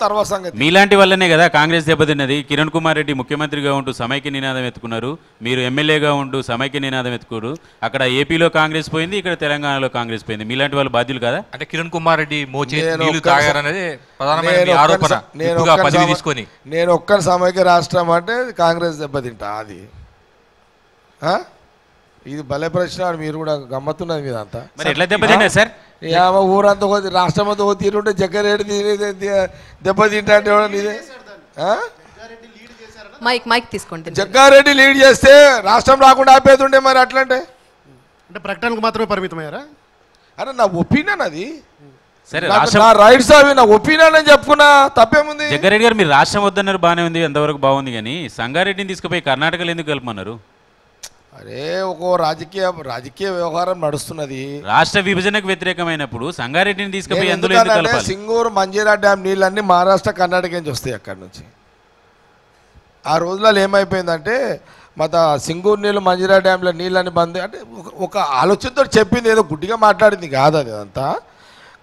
తర్వాత సంగతి. మీలాంటి వల్లనే కదా కాంగ్రెస్ దెబ్బతిన్నది? కిరణ్ కుమార్ రెడ్డి ముఖ్యమంత్రిగా ఉంటూ సమైక్య నినాదం ఎత్తుకున్నారు. మీరు ఎమ్మెల్యేగా ఉంటూ సమైక్య నినాదం ఎత్తుకోరు అక్కడ ఏపీలో కాంగ్రెస్ పోయింది ఇక్కడ తెలంగాణలో కాంగ్రెస్ పోయింది. మీలాంటి వాళ్ళు బాధ్యులు కదా? అంటే కిరణ్ కుమార్ రెడ్డి మోచే నీళ్ళు తాగారనేది ప్రధానమైన ఆరోపణ. పదవి తీసుకొని. నేను ఒక్కరి సమైక్య రాష్ట్రం అంటే కాంగ్రెస్ దెబ్బతింటా అది. ఆ? ఇది భలే ప్రశ్న మీరు కూడా గమ్మత్తున్నది మీద అంతా మరి ఎట్లా దెబ్బతిన్నారు సార్? యామ ఊరంతా కొద్ది రాష్ట్రం అంతా కొద్ది తీరుంటే జగ్గరేడు దెబ్బతింటా ఆ? మైక్ మైక్ తీసుకోండి. జగ్గారెడ్డి లీడ్ చేస్తే రాష్ట్రం రాకుండా ఆపేతుండే మరి అట్లంటే? అంటే ప్రకటనకు మాత్రమే పరిమితమయ్యారా? అరే నా ఒపీనియన్ అది. సరే నా రైట్స్ అవి నా ఒపీనియన్ అని చెప్పుకున్నా తప్పేముంది? జగ్గారెడ్డి గారు మీరు రాష్ట్రం వద్దన్నారు బాగానే ఉంది ఎంతవరకు బాగుంది కానీ సంగారెడ్డిని తీసుకుపోయి కర్ణాటకలో ఎందుకు కలుపుమన్నారు? అరే ఒక్కో రాజకీయ రాజకీయ వ్యవహారం నడుస్తున్నది. రాష్ట్ర విభజనకు వ్యతిరేకమైనప్పుడు సంగారెడ్డిని తీసుకుపోయి అందులో సింగూరు మంజీరా డ్యామ్ నీళ్ళన్నీ మహారాష్ట్ర కర్ణాటక నుంచి వస్తాయి అక్కడి నుంచి. ఆ రోజులలో ఏమైపోయిందంటే మత సింగూరు నీళ్ళు మంజీరా డ్యాంలో నీళ్ళని బంద్ అంటే ఒక- ఒక ఆలోచనతో చెప్పింది ఏదో గుడ్డిగా మాట్లాడింది కాదు అది అంతా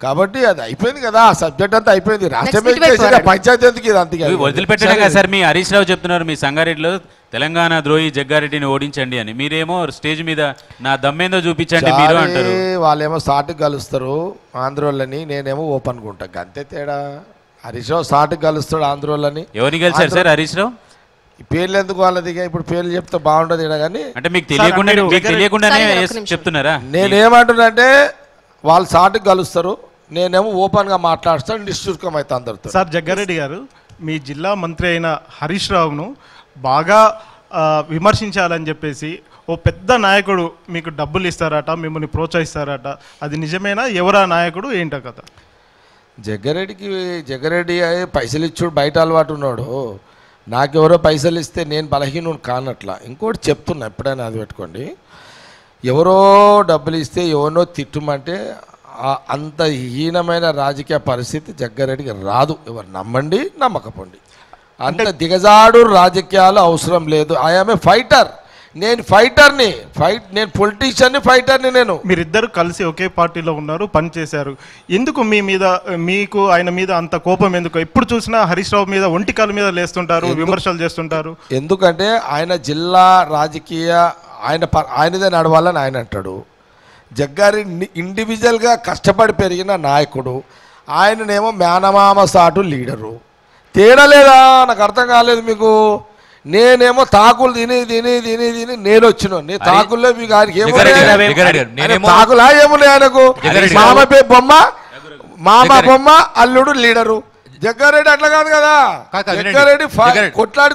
కాబట్టి అది అయిపోయింది కదా ఆ సబ్జెక్ట్ అంతా అయిపోయింది. Forward. పంచాయతీ ఎందుకు ఇది అంతే వదిలిపెట్టడం కదా సార్ మీ హరీష్ రావు చెప్తున్నారు మీ సంగారెడ్డిలో తెలంగాణ ద్రోహి జగ్గారెడ్డిని ఓడించండి అని. మీరేమో స్టేజ్ మీద నా దమ్మేందో చూపించండి మీరు అంటారు. వాళ్ళేమో సాటుకు కలుస్తారు ఆంధ్రోళ్ళని నేనేమో ఓపెన్ ఉంటా అంతే తేడా. హరీష్ రావు సాటుకు కలుస్తాడు ఆంధ్రోళ్ళని. ఎవరిని గెలిచారు సార్ హరీష్ రావు? ఈ పేర్లు ఎందుకు వాళ్ళది ఇప్పుడు పేర్లు చెప్తే బాగుండదు ఈడ కానీ. అంటే మీకు తెలియకుండా మీకు తెలియకుండానే. చెప్తున్నారా? నేనేమంటున్నానంటే వాళ్ళు సాటుకు కలుస్తారు. నేనేమో ఓపెన్గా మాట్లాడుతాను నిశ్చుల్కం అయితే అందరితో. సార్ జగ్గారెడ్డి గారు మీ జిల్లా మంత్రి అయిన హరీష్ రావును బాగా విమర్శించాలని చెప్పేసి ఓ పెద్ద నాయకుడు మీకు డబ్బులు ఇస్తారట మిమ్మల్ని ప్రోత్సహిస్తారట. అది నిజమేనా? ఎవరా నాయకుడు? ఏంటో కథ. జగ్గారెడ్డికి జగ్గారెడ్డి అయ్యి పైసలు ఇచ్చుడు బయట అలవాటు ఉన్నాడు. నాకెవరో పైసలు ఇస్తే నేను బలహీనుడు కానట్లా. ఇంకోటి చెప్తున్నా ఎప్పుడైనా అది పెట్టుకోండి. ఎవరో డబ్బులు ఇస్తే ఎవరినో తిట్టుమంటే అంత హీనమైన రాజకీయ పరిస్థితి జగ్గారెడ్డికి రాదు. ఎవరు నమ్మండి నమ్మకపోండి. అంత దిగజాడు రాజకీయాలు అవసరం లేదు. ఐఎమ్ ఏ ఫైటర్ నేను ఫైటర్ని ఫైట్ నేను పొలిటీషియన్ని ఫైటర్ని నేను. మీరిద్దరు కలిసి ఒకే పార్టీలో ఉన్నారు పనిచేశారు ఎందుకు మీ మీద మీకు ఆయన మీద అంత కోపం ఎందుకు? ఎప్పుడు చూసినా హరీష్ రావు మీద ఒంటికాల మీద లేస్తుంటారు విమర్శలు చేస్తుంటారు. ఎందుకంటే ఆయన జిల్లా రాజకీయ ఆయన ప- ఆయనదే నడవాలని ఆయన అంటాడు. జగ్గారి ఇండివిజువల్గా కష్టపడి పెరిగిన నాయకుడు ఆయననేమో మేనమామ సాటు లీడరు. తేడా లేదా? నాకు అర్థం కాలేదు మీకు. నేనేమో తాకులు తిని తిని తిని తిని నేను వచ్చిన నీ తాకుల్లో మీకు ఆయనకి ఏమో తాకులా ఏమున్నాయి ఆయనకు? మామ. పే బొమ్మ మామ. బొమ్మ అల్లుడు లీడరు. జగ్గారెడ్డి అట్లా కాదు కదా. జగ్గారెడ్డి. కొట్లాడి కొట్లాడి.